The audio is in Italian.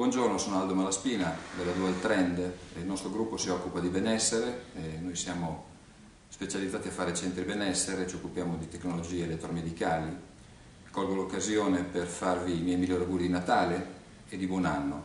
Buongiorno, sono Aldo Malaspina della Dual Trend, il nostro gruppo si occupa di benessere, noi siamo specializzati a fare centri benessere, ci occupiamo di tecnologie elettromedicali. Colgo l'occasione per farvi i miei migliori auguri di Natale e di buon anno.